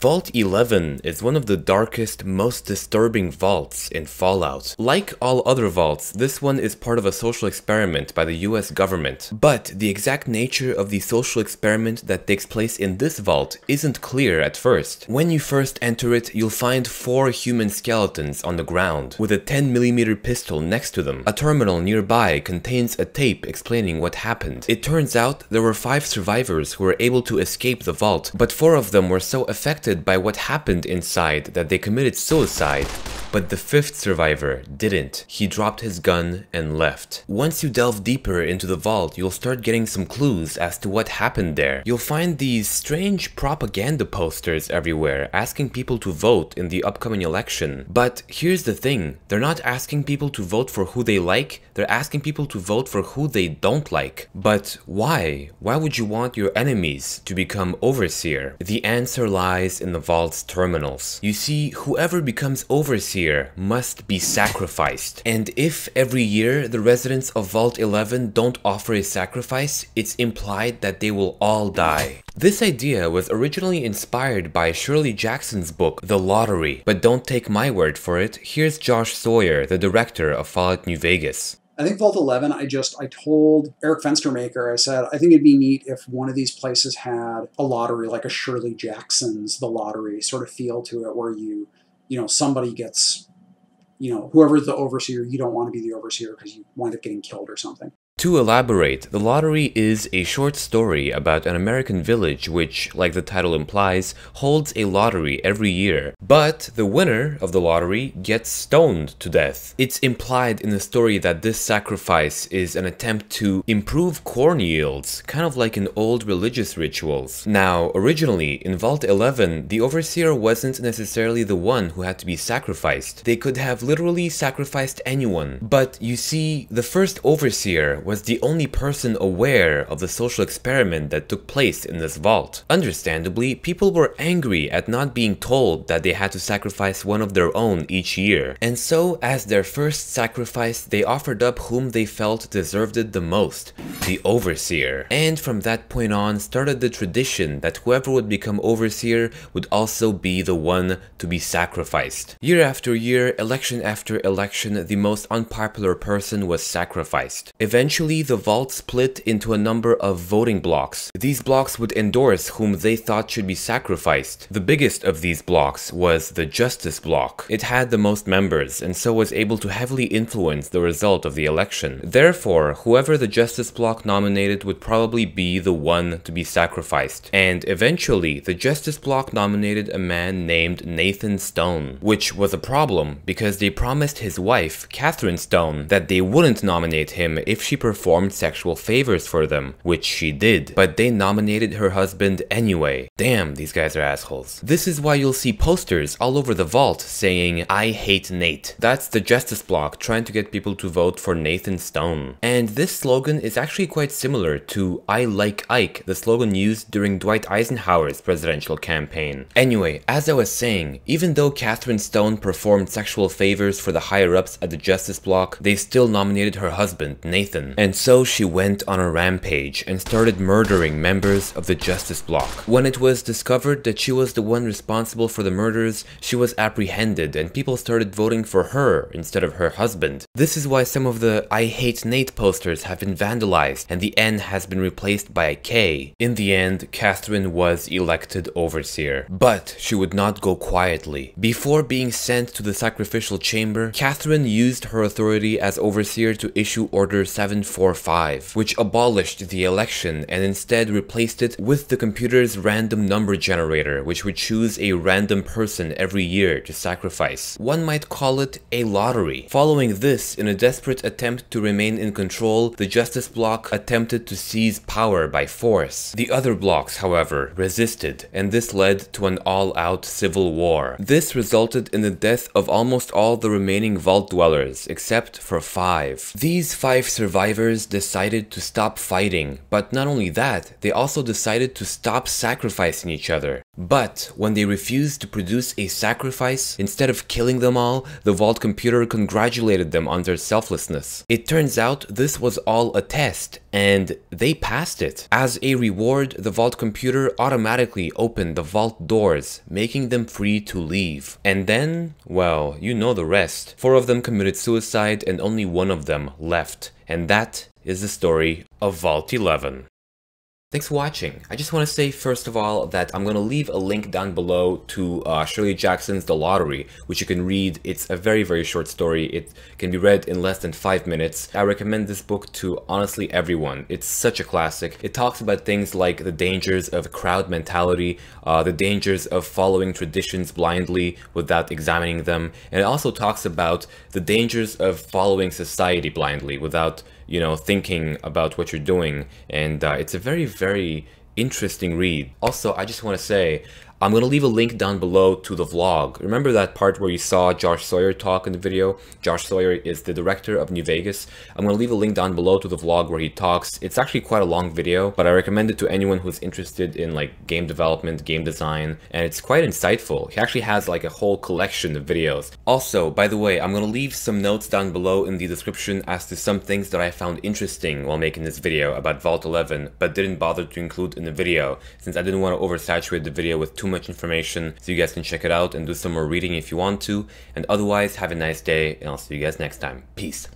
Vault 11 is one of the darkest, most disturbing vaults in Fallout. Like all other vaults, this one is part of a social experiment by the US government. But the exact nature of the social experiment that takes place in this vault isn't clear at first. When you first enter it, you'll find four human skeletons on the ground, with a 10mm pistol next to them. A terminal nearby contains a tape explaining what happened. It turns out there were five survivors who were able to escape the vault, but four of them were so affected affected by what happened inside that they committed suicide, but the fifth survivor didn't. He dropped his gun and left. Once you delve deeper into the vault, you'll start getting some clues as to what happened there. You'll find these strange propaganda posters everywhere asking people to vote in the upcoming election. But here's the thing, they're not asking people to vote for who they like, they're asking people to vote for who they don't like. But why? Why would you want your enemies to become overseer? The answer lies in the vault's terminals. You see, whoever becomes overseer must be sacrificed. And if every year the residents of Vault 11 don't offer a sacrifice, it's implied that they will all die. This idea was originally inspired by Shirley Jackson's book, The Lottery, but don't take my word for it, here's Josh Sawyer, the director of Fallout New Vegas. I think Vault 11, I just, I told Eric Fenstermaker, I said, I think it'd be neat if one of these places had a lottery, like a Shirley Jackson's The Lottery sort of feel to it, where you, you know, somebody gets, you know, whoever's the overseer, you don't want to be the overseer because you wind up getting killed or something. To elaborate, The Lottery is a short story about an American village which, like the title implies, holds a lottery every year. But the winner of the lottery gets stoned to death. It's implied in the story that this sacrifice is an attempt to improve corn yields, kind of like in old religious rituals. Now, originally, in Vault 11, the Overseer wasn't necessarily the one who had to be sacrificed. They could have literally sacrificed anyone. But you see, the first Overseer was the only person aware of the social experiment that took place in this vault. Understandably, people were angry at not being told that they had to sacrifice one of their own each year. And so, as their first sacrifice, they offered up whom they felt deserved it the most, the Overseer. And from that point on started the tradition that whoever would become Overseer would also be the one to be sacrificed. Year after year, election after election, the most unpopular person was sacrificed. Eventually, Eventually, the vault split into a number of voting blocks. These blocks would endorse whom they thought should be sacrificed. The biggest of these blocks was the Justice Bloc. It had the most members, and so was able to heavily influence the result of the election. Therefore, whoever the Justice Bloc nominated would probably be the one to be sacrificed. And eventually, the Justice Bloc nominated a man named Nathan Stone, which was a problem because they promised his wife, Catherine Stone, that they wouldn't nominate him if she performed sexual favors for them, which she did, but they nominated her husband anyway. Damn, these guys are assholes. This is why you'll see posters all over the vault saying, I hate Nate. That's the Justice Bloc trying to get people to vote for Nathan Stone. And this slogan is actually quite similar to I like Ike, the slogan used during Dwight Eisenhower's presidential campaign. Anyway, as I was saying, even though Catherine Stone performed sexual favors for the higher-ups at the Justice Bloc, they still nominated her husband, Nathan. Mm-hmm. And so she went on a rampage and started murdering members of the Justice Bloc. When it was discovered that she was the one responsible for the murders, she was apprehended and people started voting for her instead of her husband. This is why some of the I Hate Nate posters have been vandalized and the N has been replaced by a K. In the end, Catherine was elected overseer. But she would not go quietly. Before being sent to the sacrificial chamber, Catherine used her authority as overseer to issue Order 7 745, which abolished the election and instead replaced it with the computer's random number generator, which would choose a random person every year to sacrifice. One might call it a lottery. Following this, in a desperate attempt to remain in control, the Justice Bloc attempted to seize power by force. The other blocks, however, resisted, and this led to an all-out civil war. This resulted in the death of almost all the remaining vault dwellers, except for five. These five survivors survivors decided to stop fighting, but not only that, they also decided to stop sacrificing each other. But when they refused to produce a sacrifice, instead of killing them all, the Vault computer congratulated them on their selflessness. It turns out this was all a test, and they passed it. As a reward, the Vault computer automatically opened the Vault doors, making them free to leave. And then, well, you know the rest. Four of them committed suicide and only one of them left. And that is the story of Vault 11. Thanks for watching. I just want to say first of all that I'm going to leave a link down below to uh, Shirley Jackson's The Lottery, which you can read. It's a very, very short story. It can be read in less than five minutes. I recommend this book to honestly everyone. It's such a classic. It talks about things like the dangers of crowd mentality, uh, the dangers of following traditions blindly without examining them, and it also talks about the dangers of following society blindly without you know, thinking about what you're doing. And uh, it's a very, very interesting read. Also, I just want to say, I'm going to leave a link down below to the vlog. Remember that part where you saw Josh Sawyer talk in the video? Josh Sawyer is the director of New Vegas. I'm going to leave a link down below to the vlog where he talks. It's actually quite a long video, but I recommend it to anyone who's interested in like game development, game design, and it's quite insightful. He actually has like a whole collection of videos. Also, by the way, I'm going to leave some notes down below in the description as to some things that I found interesting while making this video about Vault 11, but didn't bother to include in the video since I didn't want to oversaturate the video with too much information so you guys can check it out and do some more reading if you want to. And otherwise, have a nice day and I'll see you guys next time. Peace.